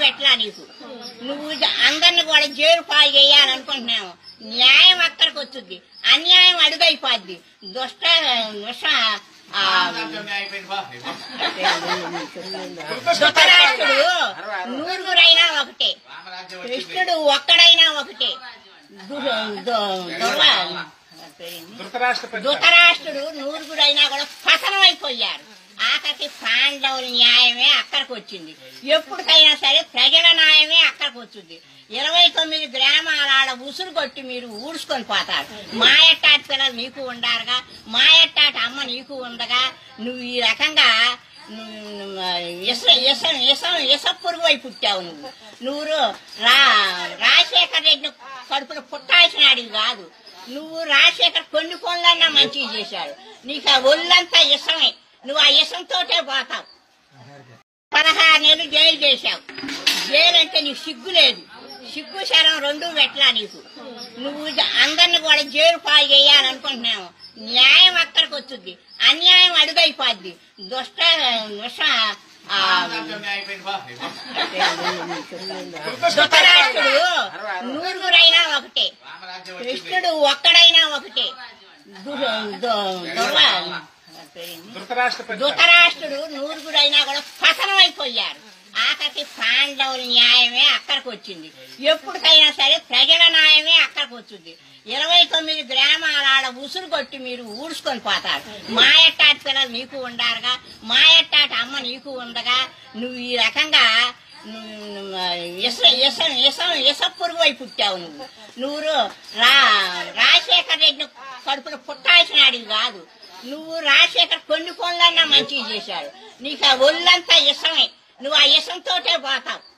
పెట్టలా నీకు నువ్వు అందరిని కూడా జైలు పాలు చేయాలనుకుంటున్నావు న్యాయం అక్కడికి వస్తుంది అన్యాయం అడుగైపోద్ది దుష్ట దుష్ట ఆ, ధృతరాష్ట్రుడు నూరుగురైనా ఒకటే కృష్ణుడు ఒక్కడైనా ఒకటే ధృతరాష్ట్రుడు నూరుగురైనా కూడా పతనం అయిపోయారు ఆఖరికి పాండవుల న్యాయమే అక్కడికి వచ్చింది. ఎప్పటికైనా సరే ప్రజల న్యాయమే అక్కడికి వచ్చింది. ఇరవై తొమ్మిది గ్రామాల ఆడ ఉసురు కొట్టి మీరు ఊడ్చుకొని పోతారు. మా ఎట్టాటి పిల్లలు నీకు ఉండారుగా. మా ఎట్టాటి అమ్మ నీకు ఉండగా. నువ్వు ఈ రకంగా పురుగు అయి పుట్టావు నువ్వు. నువ్వు రా రాజశేఖర్ రెడ్డి కడుపులో పుట్టాల్సినాడివి కాదు. నువ్వు రాజశేఖర్ కొన్ని పనులన్నా మంచిగా చేశాడు. నీకు ఆ ఒళ్ళంతా ఇసమే. నువ్వు ఆ ఇసంతోటే పోతావు. పదహారు నెలలు జైలు చేశావు. జైలు అంటే నీకు సిగ్గు లేదు. సిగ్గు శరం రెండు పెట్టలా నీకు. నువ్వు అందరిని కూడా జైలు పాలు చేయాలనుకుంటున్నావు. న్యాయం అక్కడికి వస్తుంది. అన్యాయం అడుగైపోద్ది. దుష్ట దుష్ట ధృతరాష్ట్రుడు నూరుగురైనా ఒకటే. కృష్ణుడు ఒక్కడైనా ఒకటే. ధృతరాష్ట్రుడు నూరుగురైనా కూడా పతనం అయిపోయారు ఆఖరికి పాండవుల న్యాయమే అక్కడికి వచ్చింది. ఎప్పటికైనా సరే ప్రజల న్యాయమే అక్కడికి వచ్చింది. ఇరవై తొమ్మిది గ్రామాల ఆడ ఉసురు కొట్టి మీరు ఊడ్చుకొని పోతారు. మా ఎట్టాటి పిల్లలు నీకు ఉండారుగా? మా ఎట్టాటి అమ్మ నీకు ఉండగా? నువ్వు ఈ రకంగా పురుగు అయి పుట్టావు నువ్వు. నువ్వు రా రాజశేఖర్ రెడ్డి కడుపులో పుట్టాల్సినాడివి కాదు. నువ్వు రాజశేఖర్ కొన్ని పనులన్నా మంచిగా చేశాడు నీకు ఆ ఒళ్ళంతా ఇసమే. నువ్వు ఆ ఇసంతోటే పోతావు.